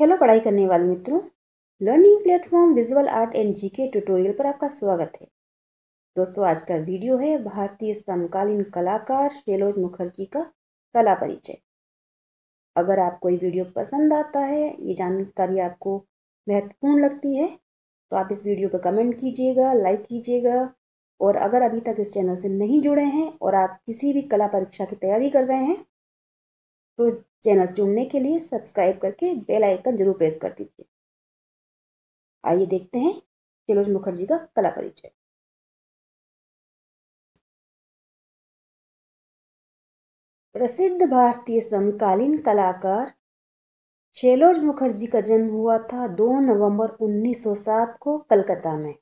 Hello पढ़ाई करने वाले मित्रों learning platform visual art and GK tutorial पर आपका स्वागत है। दोस्तों, आज का वीडियो है भारतीय समकालीन कलाकार शैलोज मुखर्जी का कला परिचय। अगर आपको ये वीडियो पसंद आता है, ये जानकारी आपको महत्वपूर्ण लगती है तो आप इस वीडियो पर कमेंट कीजिएगा, लाइक कीजिएगा, और अगर अभी तक इस चैनल से नहीं जुड़े हैं और आप किसी भी कला परीक्षा की तैयारी कर रहे हैं तो चैनल जुड़ने के लिए सब्सक्राइब करके बेल आइकन ज़रूर प्रेस कर दीजिए। आइए देखते हैं शैलोज मुखर्जी का कला परिचय। प्रसिद्ध भारतीय समकालीन कलाकार शैलोज मुखर्जी का जन्म हुआ था 2 नवंबर 1907 को कलकत्ता में।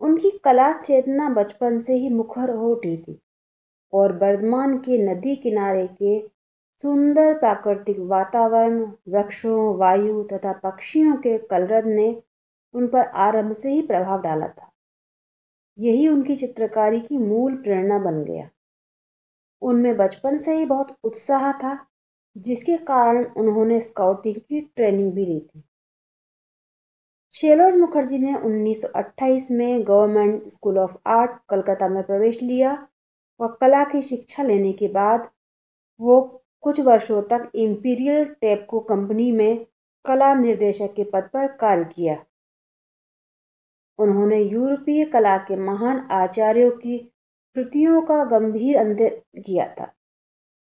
उनकी कला चेतना बचपन से ही मुखर हो उठी थी और बर्धमान के नदी किनारे के सुंदर प्राकृतिक वातावरण, वृक्षों, वायु तथा पक्षियों के कलरद ने उन पर आरंभ से ही प्रभाव डाला था। यही उनकी चित्रकारी की मूल प्रेरणा बन गया। उनमें बचपन से ही बहुत उत्साह था, जिसके कारण उन्होंने स्काउटिंग की ट्रेनिंग भी ली थी। शेलोज मुखर्जी ने 1928 में Government School of Art Calcutta में प्रवेश लिया और कला की शिक्षा लेने के बाद वो कुछ वर्षों तक इम्पीरियल टेपको कंपनी में कला निर्देशक के पद पर कार्य किया। उन्होंने यूरोपीय कला के महान आचार्यों की कृतियों का गंभीर अध्ययन किया था।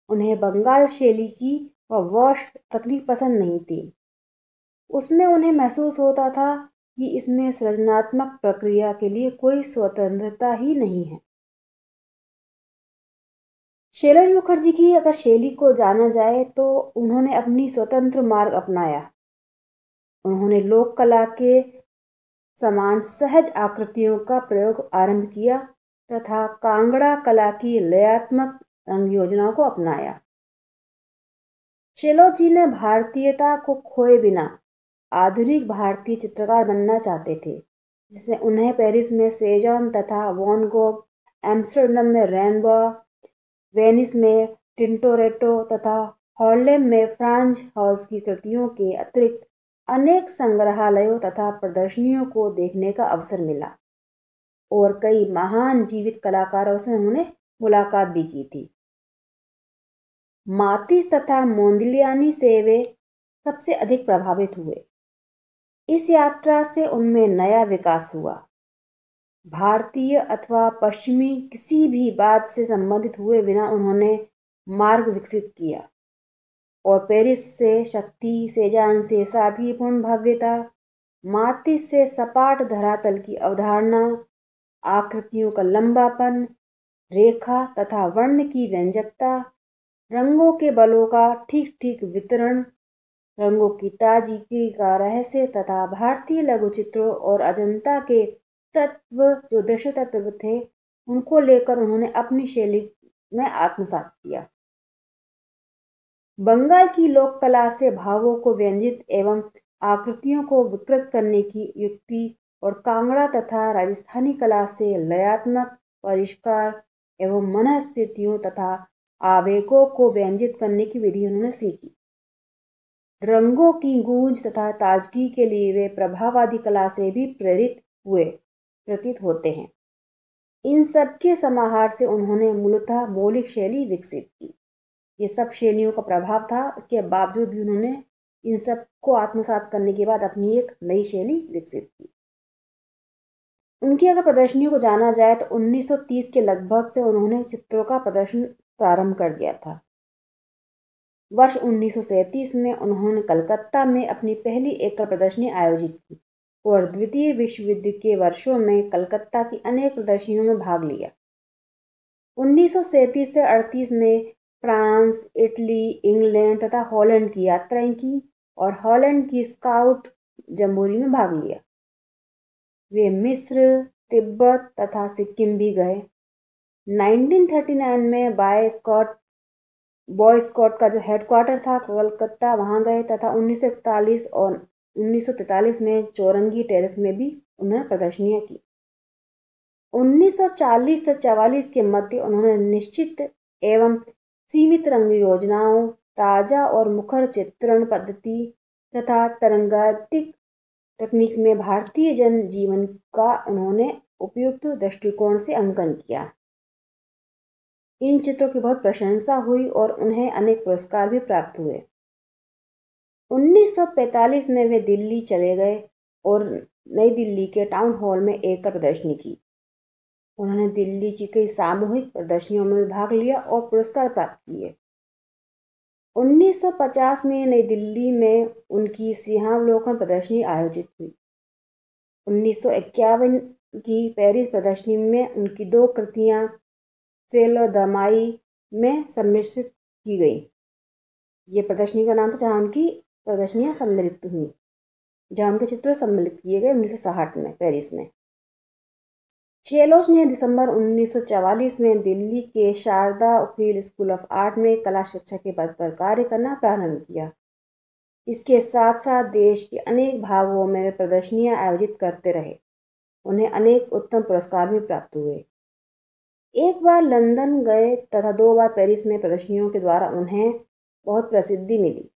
उन्हें बंगाल शैली की व वॉश तकनीक पसंद नहीं थी। उसमें उन्हें महसूस होता था कि इसमें सृजनात्मक प्रक्रिया के लिए कोई स्वतंत्रता ही नहीं है। शैलज मुखर्जी की अगर शैली को जाना जाए तो उन्होंने अपनी स्वतंत्र मार्ग अपनाया। उन्होंने लोक कला के समान सहज आकृतियों का प्रयोग आरंभ किया तथा कांगड़ा कला की लयात्मक रंग योजनाओं को अपनाया। शेलो जी ने भारतीयता को खोए बिना आधुनिक भारतीय चित्रकार बनना चाहते थे जिससे उन्हें पेरिस में सेजॉन तथा वॉन गोग, एम्स्टर्डम में रेनबो वेनिस में टिंटोरेटो तथा हॉर्लेम में फ्रांज हॉल्स की कृतियों के अतिरिक्त अनेक संग्रहालयों तथा प्रदर्शनियों को देखने का अवसर मिला और कई महान जीवित कलाकारों से उन्होंने मुलाकात भी की थी। मातिस तथा मोन्दिलियानी से वे सबसे अधिक प्रभावित हुए। इस यात्रा से उनमें नया विकास हुआ। भारतीय अथवा पश्चिमी किसी भी बात से संबंधित हुए बिना उन्होंने मार्ग विकसित किया और पेरिस से शक्ति, सेजान से सादगीपूर्ण भव्यता मातिस से सपाट धरातल की अवधारणा, आकृतियों का लंबापन, रेखा तथा वर्ण की व्यंजकता, रंगों के बलों का ठीक ठीक वितरण, रंगों की ताजगी का रहस्य तथा भारतीय लघु चित्रों और अजंता के तत्व, जो दृश्य तत्व थे, उनको लेकर उन्होंने अपनी शैली में आत्मसात किया। बंगाल की लोक कला से भावों को व्यंजित एवं आकृतियों को विकृत करने की युक्ति और कांगड़ा तथा राजस्थानी कला से लयात्मक परिष्कार एवं मन स्थितियों तथा आवेगों को व्यंजित करने की विधि उन्होंने सीखी। रंगों की गूंज तथा ताजगी के लिए वे प्रभाववादी कला से भी प्रेरित हुए। प्रतीत होते हैं। इन सब के समाहार से उन्होंने मूलतः मौलिक शैली विकसित की। ये सब शैलियों का प्रभाव था, इसके बावजूद भी उन्होंने इन सबको आत्मसात करने के बाद अपनी एक नई शैली विकसित की। उनकी अगर प्रदर्शनियों को जाना जाए तो 1930 के लगभग से उन्होंने चित्रों का प्रदर्शन प्रारंभ कर दिया था। वर्ष उन्नीस सौ सैंतीस में उन्होंने कलकत्ता में अपनी पहली एकल प्रदर्शनी आयोजित की। और द्वितीय विश्व युद्ध के वर्षों में कलकत्ता की अनेक प्रदर्शनियों में भाग लिया। उन्नीस से अड़तीस में फ्रांस, इटली, इंग्लैंड तथा हॉलैंड की यात्राएँ की और हॉलैंड की स्काउट जमहूरी में भाग लिया। वे मिस्र, तिब्बत तथा सिक्किम भी गए। 1939 में बाय स्कॉट, बॉय स्कॉट का जो हेडक्वार्टर था, कलकत्ता वहाँ गए तथा 1941 और 1943 में चौरंगी टेरेस में भी उन्होंने प्रदर्शनियाँ की। 1940 से 44 के मध्य उन्होंने निश्चित एवं सीमित रंग योजनाओं, ताज़ा और मुखर चित्रण पद्धति तथा तरंगातिक तकनीक में भारतीय जन जीवन का उन्होंने उपयुक्त दृष्टिकोण से अंकन किया। इन चित्रों की बहुत प्रशंसा हुई और उन्हें अनेक पुरस्कार भी प्राप्त हुए। 1945 में वे दिल्ली चले गए और नई दिल्ली के टाउन हॉल में एक प्रदर्शनी की। उन्होंने दिल्ली की कई सामूहिक प्रदर्शनियों में भाग लिया और पुरस्कार प्राप्त किए। 1950 में नई दिल्ली में उनकी सिंहावलोकन प्रदर्शनी आयोजित हुई। उन्नीस सौ इक्यावन की पेरिस प्रदर्शनी में उनकी दो कृतियाँ सेलोदमाई में सम्मिश्रित की गई। ये प्रदर्शनी का नाम था जहाँ उनकी प्रदर्शनियाँ सम्मिलित हुई। जहाँ उनके चित्र सम्मिलित किए गए उन्नीस में, पेरिस में। शेलोस ने दिसंबर 1944 में दिल्ली के Sharda Ukil School of Art में कला शिक्षा के पद पर कार्य करना प्रारंभ किया। इसके साथ साथ देश के अनेक भागों में वे प्रदर्शनियाँ आयोजित करते रहे। उन्हें अनेक उत्तम पुरस्कार भी प्राप्त हुए। एक बार लंदन गए तथा दो बार पेरिस में प्रदर्शनियों के द्वारा उन्हें बहुत प्रसिद्धि मिली।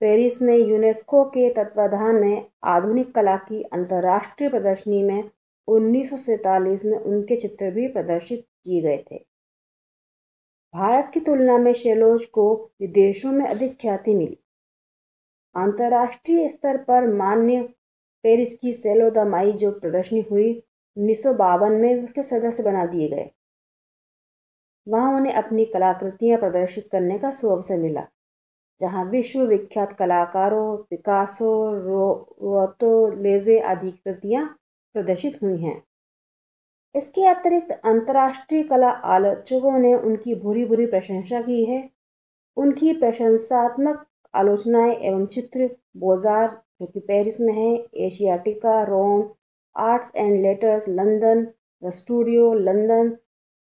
पेरिस में यूनेस्को के तत्वाधान में आधुनिक कला की अंतर्राष्ट्रीय प्रदर्शनी में उन्नीस सौ सैंतालीस में उनके चित्र भी प्रदर्शित किए गए थे। भारत की तुलना में शेलोज को विदेशों में अधिक ख्याति मिली। अंतर्राष्ट्रीय स्तर पर मान्य पेरिस की सेलो द माई जो प्रदर्शनी हुई उन्नीस सौ बावन में उसके सदस्य बना दिए गए। वहाँ उन्हें अपनी कलाकृतियाँ प्रदर्शित करने का सुअवसर मिला। जहाँ विश्व विख्यात कलाकारों, पिकासो रोतो, लेजे आदि कृतियाँ प्रदर्शित हुई हैं। इसके अतिरिक्त अंतर्राष्ट्रीय कला आलोचकों ने उनकी बुरी बुरी प्रशंसा की है। उनकी प्रशंसात्मक आलोचनाएँ एवं चित्र, बोजार, जो कि पेरिस में है, Asiatica, Rome, Arts and Letters, London, The Studio, London,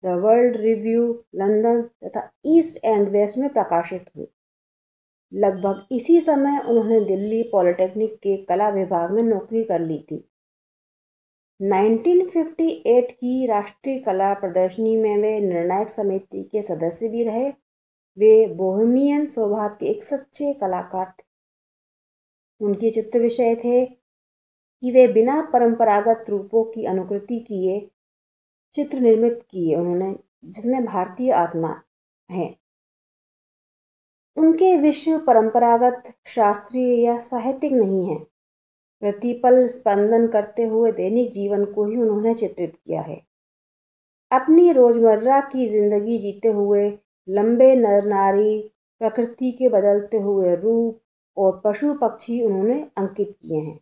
The World Review, London तथा ईस्ट एंड वेस्ट में प्रकाशित हुई। लगभग इसी समय उन्होंने दिल्ली पॉलिटेक्निक के कला विभाग में नौकरी कर ली थी। 1958 की राष्ट्रीय कला प्रदर्शनी में वे निर्णायक समिति के सदस्य भी रहे। वे बोहेमियन स्वभाव के एक सच्चे कलाकार थे। उनके चित्र विषय थे कि वे बिना परंपरागत रूपों की अनुकृति किए चित्र निर्मित किए उन्होंने, जिसमें भारतीय आत्मा है। उनके विश्व परंपरागत, शास्त्रीय या साहित्यिक नहीं है। प्रतिपल स्पंदन करते हुए दैनिक जीवन को ही उन्होंने चित्रित किया है। अपनी रोज़मर्रा की ज़िंदगी जीते हुए, लंबे नर नारी, प्रकृति के बदलते हुए रूप और पशु पक्षी उन्होंने अंकित किए हैं।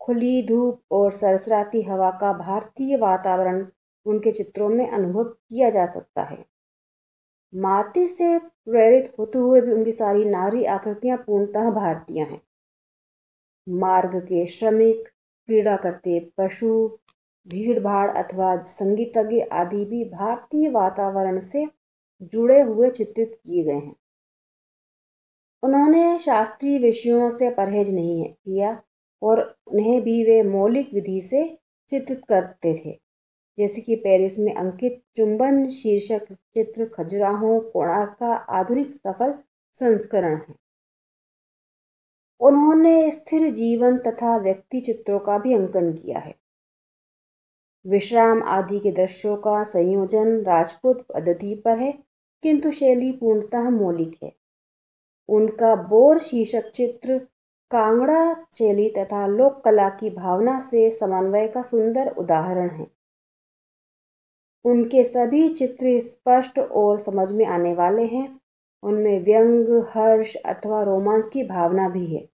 खुली धूप और सरसराती हवा का भारतीय वातावरण उनके चित्रों में अनुभव किया जा सकता है। माते से प्रेरित होते हुए भी उनकी सारी नारी आकृतियाँ पूर्णतः भारतीय हैं। मार्ग के श्रमिक क्रीड़ा करते पशु भीड़ भाड़ अथवा संगीतज्ञ आदि भी भारतीय वातावरण से जुड़े हुए चित्रित किए गए हैं। उन्होंने शास्त्रीय विषयों से परहेज नहीं किया और उन्हें भी वे मौलिक विधि से चित्रित करते थे। जैसे कि पेरिस में अंकित चुंबन शीर्षक चित्र खजुराहों कोणार्क का आधुनिक सफल संस्करण है। उन्होंने स्थिर जीवन तथा व्यक्ति चित्रों का भी अंकन किया है। विश्राम आदि के दृश्यों का संयोजन राजपूत पद्धति पर है, किंतु शैली पूर्णतः मौलिक है। उनका बोर शीर्षक चित्र कांगड़ा शैली तथा लोक कला की भावना से समन्वय का सुंदर उदाहरण है। उनके सभी चित्र स्पष्ट और समझ में आने वाले हैं। उनमें व्यंग, हर्ष अथवा रोमांस की भावना भी है।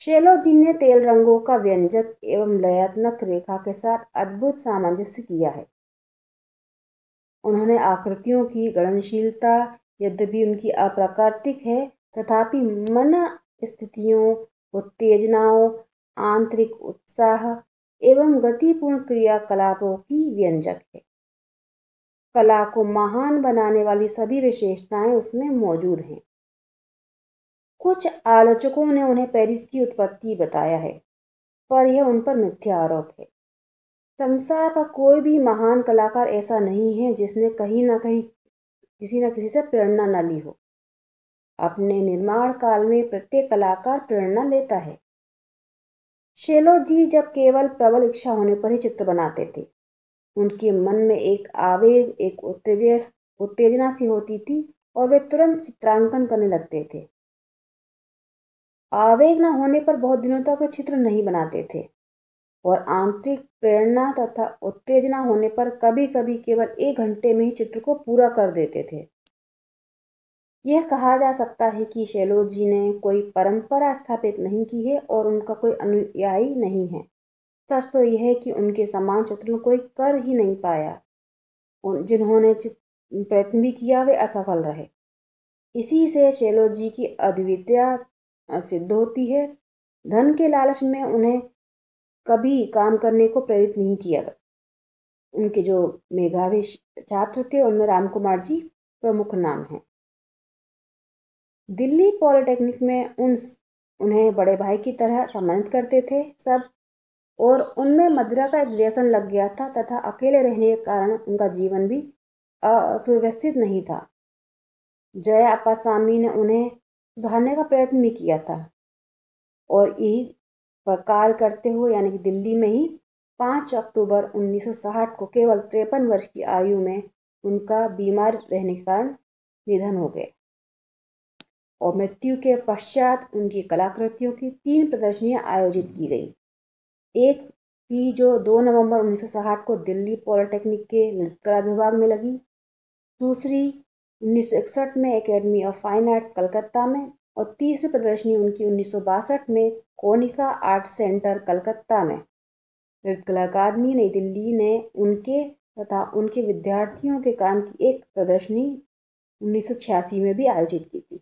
शेलो जी ने तेल रंगों का व्यंजक एवं लयात्मक रेखा के साथ अद्भुत सामंजस्य किया है। उन्होंने आकृतियों की गणनशीलता यद्यपि उनकी अप्राकृतिक है, तथापि मन स्थितियों, उत्तेजनाओं, आंतरिक उत्साह एवं गतिपूर्ण क्रियाकलापों की व्यंजक है। कला को महान बनाने वाली सभी विशेषताएँ उसमें मौजूद हैं। कुछ आलोचकों ने उन्हें पेरिस की उत्पत्ति बताया है, पर यह उन पर मिथ्या आरोप है। संसार का कोई भी महान कलाकार ऐसा नहीं है जिसने कहीं ना कहीं किसी न किसी से प्रेरणा न ली हो। अपने निर्माण काल में प्रत्येक कलाकार प्रेरणा लेता है। शेलो जी जब केवल प्रबल इच्छा होने पर ही चित्र बनाते थे। उनके मन में एक आवेग, एक उत्तेज उत्तेजना सी होती थी और वे तुरंत चित्रांकन करने लगते थे। आवेग न होने पर बहुत दिनों तक वे चित्र नहीं बनाते थे और आंतरिक प्रेरणा तथा उत्तेजना होने पर कभी कभी केवल एक घंटे में ही चित्र को पूरा कर देते थे। यह कहा जा सकता है कि शैलो जी ने कोई परंपरा स्थापित नहीं की है और उनका कोई अनुयायी नहीं है। सच तो यह है कि उनके समान चित्रण कोई कर ही नहीं पाया। जिन्होंने प्रयत्न भी किया वे असफल रहे। इसी से शैलो जी की अद्वितीय सिद्ध होती है। धन के लालच में उन्हें कभी काम करने को प्रेरित नहीं किया गया। उनके जो मेघावी छात्र थे उनमें राम कुमार जी प्रमुख नाम हैं। दिल्ली पॉलिटेक्निक में उन उन्हें बड़े भाई की तरह सम्मानित करते थे सब, और उनमें मदिरा का एक व्यसन लग गया था तथा अकेले रहने के कारण उनका जीवन भी असुव्यवस्थित नहीं था। जया अप्पासामी ने उन्हें सुधारने का प्रयत्न भी किया था, और यही प्रकार करते हुए यानी कि दिल्ली में ही पाँच अक्टूबर 1960 को केवल तिरपन वर्ष की आयु में उनका बीमार रहने के कारण निधन हो गया और मृत्यु के पश्चात उनकी कलाकृतियों की तीन प्रदर्शनियाँ आयोजित की गई। एक थी जो 2 नवंबर 1960 को दिल्ली पॉलिटेक्निक के नृत्य कला विभाग में लगी। दूसरी 1961 में Academy of Fine Arts Calcutta में और तीसरी प्रदर्शनी उनकी उन्नीस सौ बासठ में कोनिका आर्ट सेंटर कलकत्ता में। नृत्यकला अकादमी नई दिल्ली ने उनके तथा उनके विद्यार्थियों के काम की एक प्रदर्शनी उन्नीस सौ छियासी में भी आयोजित की थी।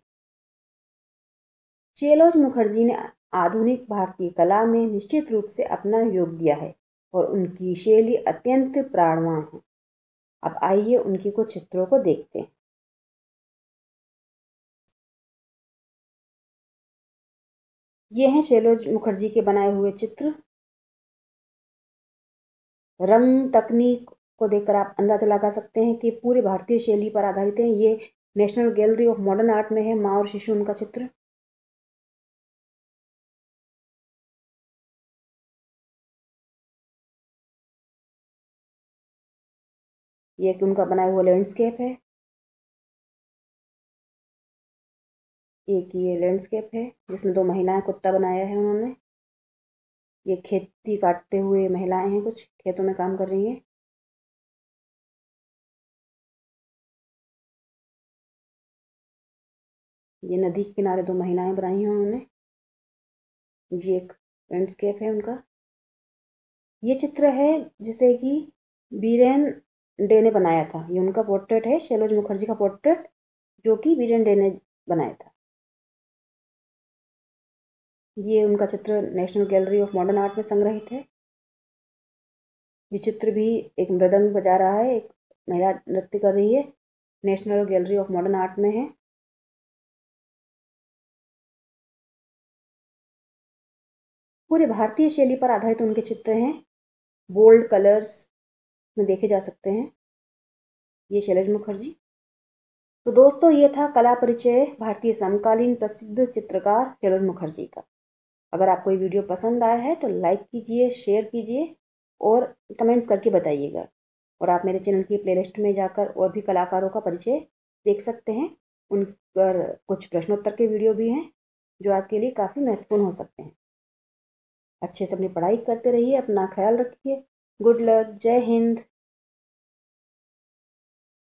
चेलोज मुखर्जी ने आधुनिक भारतीय कला में निश्चित रूप से अपना योग दिया है और उनकी शैली अत्यंत प्राणवान है। अब आइए उनकी कुछ चित्रों को देखते हैं। ये हैं शैलोज मुखर्जी के बनाए हुए चित्र। रंग, तकनीक को देखकर आप अंदाज़ा लगा सकते हैं कि पूरे भारतीय शैली पर आधारित है। ये National Gallery of Modern Art में है। माँ और शिशु उनका चित्र। ये उनका बनाया हुआ लैंडस्केप है। एक ये लैंडस्केप है, जिसमें दो महिलाएँ कुत्ता बनाया है उन्होंने। ये खेती काटते हुए महिलाएँ हैं कुछ, खेतों में काम कर रही हैं। ये नदी के किनारे दो महिलाएँ बनाई हैं उन्होंने। ये एक लैंडस्केप है उनका। ये चित्र है जिसे कि बीरेन डे ने बनाया था। ये उनका पोर्ट्रेट है, शैलोज मुखर्जी का पोर्ट्रेट जो कि बीरेन डे ने बनाया था। ये उनका चित्र National Gallery of Modern Art में संग्रहित है। ये चित्र भी एक मृदंग बजा रहा है, एक महिला नृत्य कर रही है, National Gallery of Modern Art में है। पूरे भारतीय शैली पर आधारित उनके चित्र हैं। बोल्ड कलर्स में देखे जा सकते हैं। ये शैलज मुखर्जी। तो दोस्तों, ये था कला परिचय, भारतीय समकालीन प्रसिद्ध चित्रकार शैलज मुखर्जी का। अगर आपको ये वीडियो पसंद आया है तो लाइक कीजिए, शेयर कीजिए और कमेंट्स करके बताइएगा। और आप मेरे चैनल की प्लेलिस्ट में जाकर और भी कलाकारों का परिचय देख सकते हैं। उन पर कुछ प्रश्नोत्तर के वीडियो भी हैं, जो आपके लिए काफ़ी महत्वपूर्ण हो सकते हैं। अच्छे से अपनी पढ़ाई करते रहिए, अपना ख्याल रखिए। गुड लक जय हिंद।